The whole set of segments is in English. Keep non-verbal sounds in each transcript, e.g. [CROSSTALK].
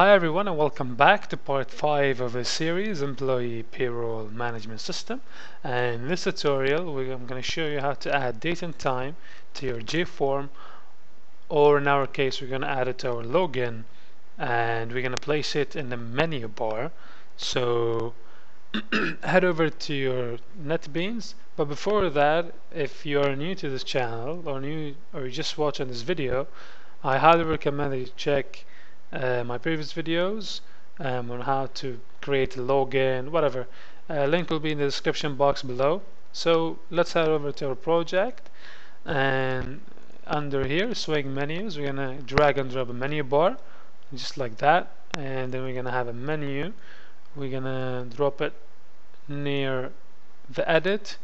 Hi everyone and welcome back to part 5 of a series Employee Payroll Management System. And in this tutorial I'm going to show you how to add date and time to your JForm or in our case we're going to add it to our login and we're going to place it in the menu bar. So [CLEARS THROAT] head over to your NetBeans. But before that if you are new to this channel or new or you're just watching this video I highly recommend that you check uh, my previous videos um, on how to create a login whatever. Uh, link will be in the description box below. So let's head over to our project. And under here swing menus we're gonna drag and drop a menu bar just like that. And then we're gonna have a menu. We're gonna drop it near the edit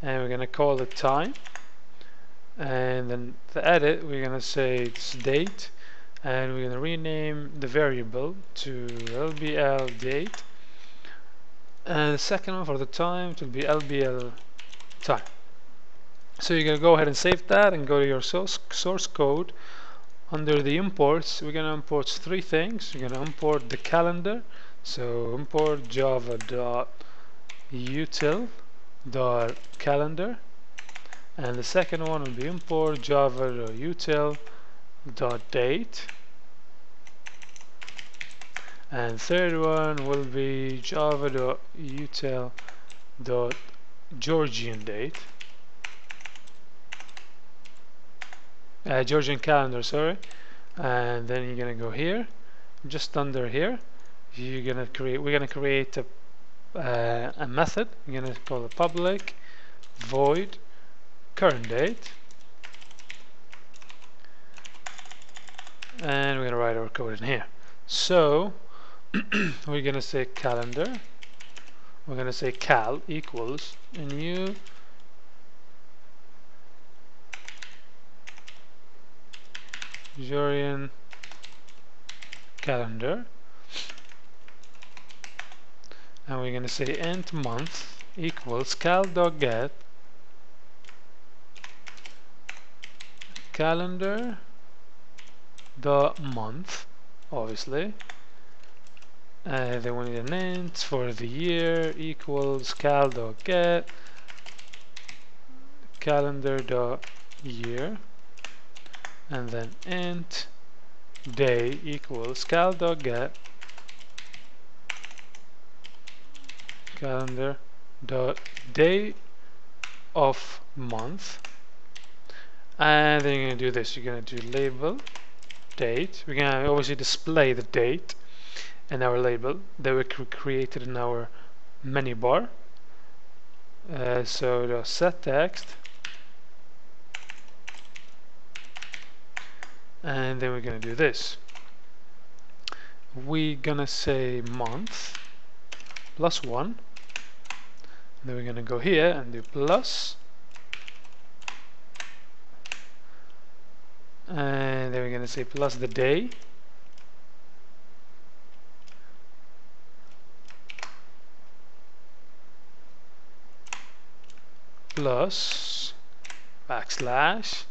and we're gonna call it time. And then the edit we're gonna say it's date and we're going to rename the variable to lbl date. And the second one for the time will be lbl time. So you're going to go ahead and save that and go to your source, source code. Under the imports we're going to import three things. We're going to import the calendar. So import java dot util dot calendar. And the second one will be import java dot date. And third one will be java dot util dot gregorian date. Uh, gregorian calendar sorry. And then you're gonna go here just under here. You're gonna create we're gonna create a uh, a method. You're gonna call it public void current date and we're gonna write our code in here. So [CLEARS THROAT] we're gonna say calendar. We're gonna say cal equals a new Gregorian calendar. And we're gonna say int month equals cal.get calendar the month obviously. Uh, then we need an int for the year equals cal dot get calendar dot year and then int day equals cal dot get calendar dot day of month. And then you're to do this. You're going to do label date. We're going to obviously display the date in our label that we created in our menu bar. Uh, so the set text. And then we're going to do this. We're gonna say month plus one. And then we're gonna go here and do plus and then we're gonna say plus the day. Plus backslash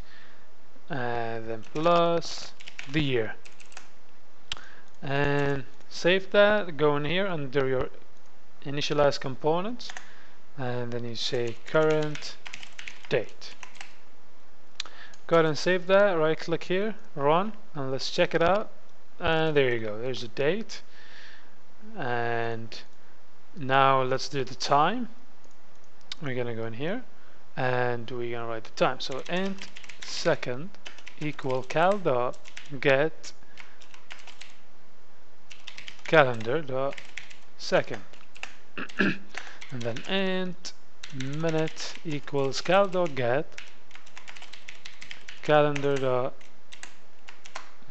and then plus the year. And save that go in here under your initialize components and then you say current date go ahead and save that right click here run and let's check it out. And there you go there's a date. And now let's do the time. We're gonna go in here and we're gonna write the time. So int second equal cal dot get calendar dot second. [COUGHS] And then int minute equals cal dot get calendar dot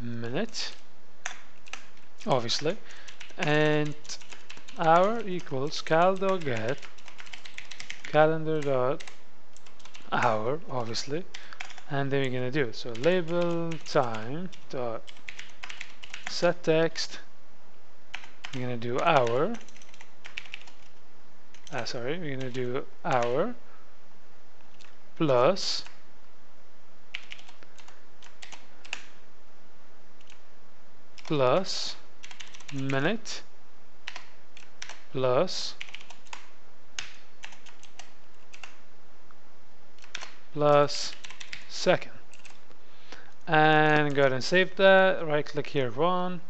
minute obviously and hour equals cal get calendar dot hour obviously and then we're gonna do it. So label time dot set text we're gonna do hour ah sorry we're gonna do hour plus plus minute plus plus second. And go ahead and save that. Right click here run.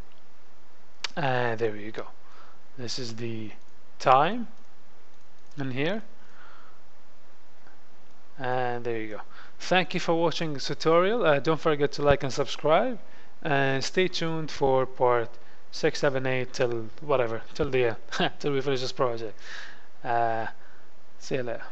And there you go. This is the time in here. And there you go. Thank you for watching this tutorial. Uh, don't forget to like and subscribe and stay tuned for part 6 7 8 till whatever till the end [LAUGHS] till we finish this project. Uh, see you later